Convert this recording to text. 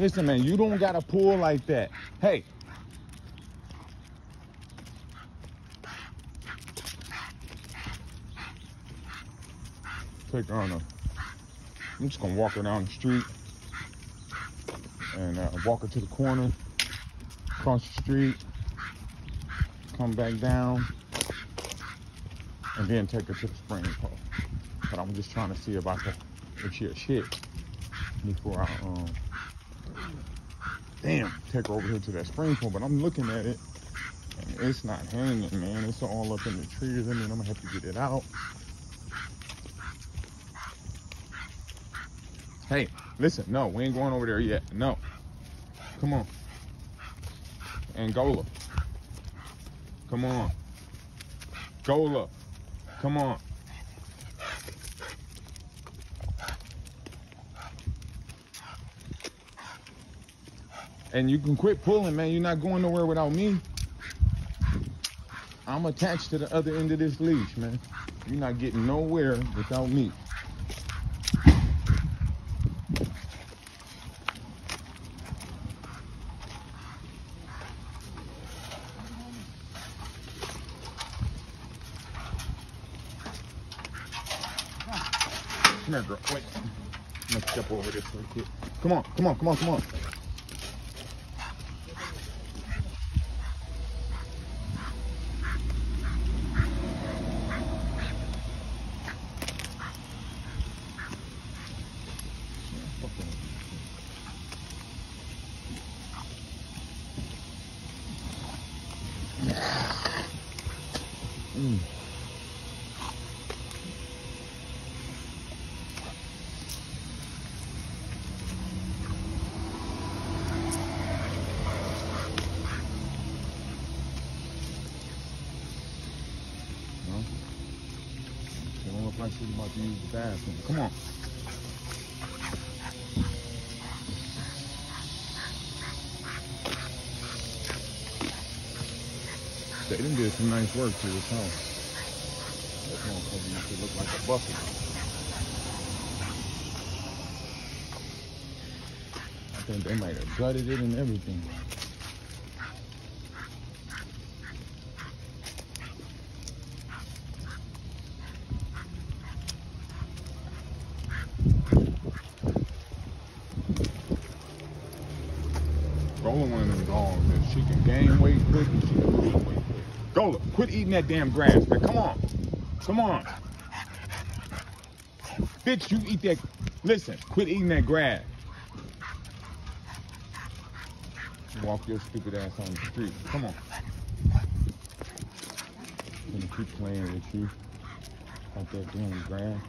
Listen, man, you don't gotta pull like that. Hey. Take on a, I'm just gonna walk her down the street and uh, walk her to the corner, cross the street, come back down, and then take her to the spring pole. But I'm just trying to see if I can, if she a shit before I, um, damn, take her over here to that spring pole. But I'm looking at it, and it's not hanging, man. It's all up in the trees. I mean, I'm gonna have to get it out. Hey, listen, no, we ain't going over there yet. No. Come on. Angola. Come on. Gola. Come on. And you can quit pulling, man. You're not going nowhere without me. I'm attached to the other end of this leash, man. You're not getting nowhere without me. Come here, girl. Wait. I'm gonna step over this real quick. Come on, come on, come on, come on. Mm. No? It don't look like she's about to use the bathroom. Come on. They done did some nice work to this house. That look like a. I think they might have gutted it and everything. Gola she can gain weight quick and she can lose weight quick. Gola, quit eating that damn grass, man. Come on. Come on. Bitch, you eat that. Listen, quit eating that grass. Walk your stupid ass on the street. Come on. I'm gonna keep playing with you. Out that damn grass.